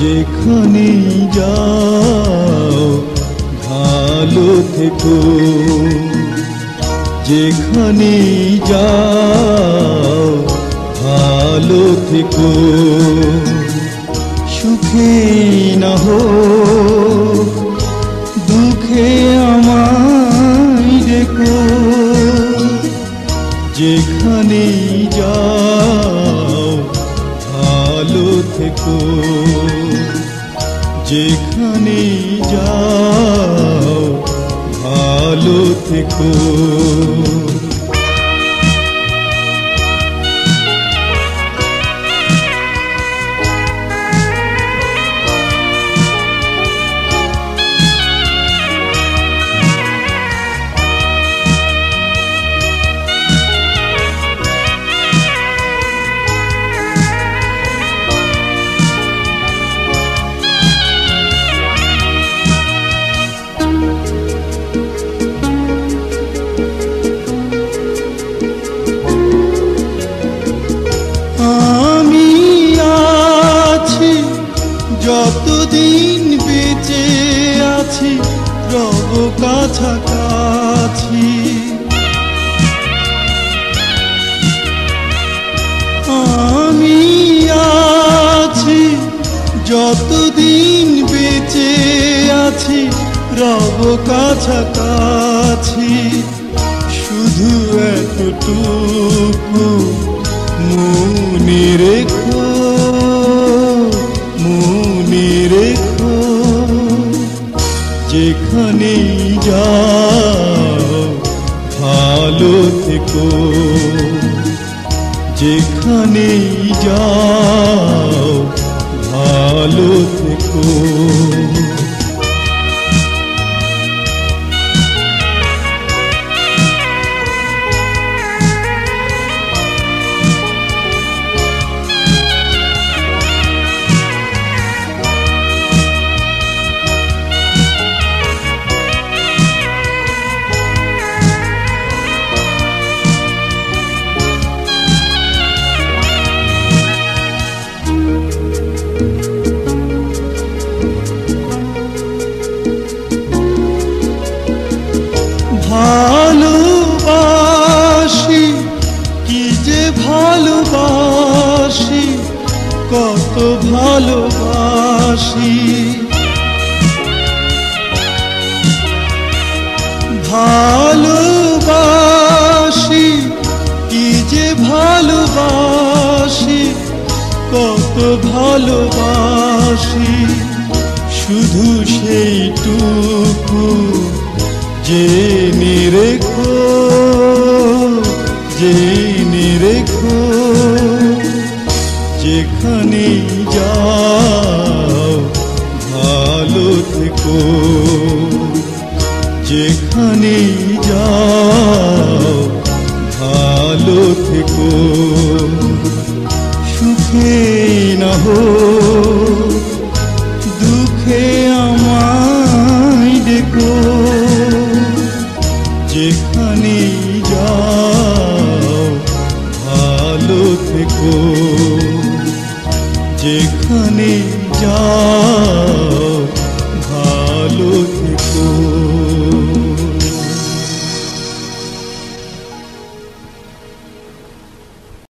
যেখানে যাও, ভালো থেকো। যেখানে যাও, ভালো থেকো। সুখে না হোক, দুঃখে আমায় দেখো যেখানে যাও, ভালো থেকো। যেখানে যাও ভালো থেকো। যতদিন বেঁচে আছি, রব কাছাকাছি। আমি আছি, যতদিন বেঁচে আছি, রব কাছাকাছি। শুধু এতটুকু মনে রেখো যেখানে যাও ভালো থেকো। যেখানে যাও ভালো থেকো। ভালোবাসি কি যে ভালোবাসি কত ভালোবাসি। ভালোবাসি কি যে ভালোবাসি কত ভালোবাসি শুধু সেইটুকু। জেনে রেখো জেনে রেখো, যেখানে যাও ভালো থেকো, যেখানে যাও ভালো থেকো, সুখে না হোক ভালো থেকো। যেখানে যা ভালো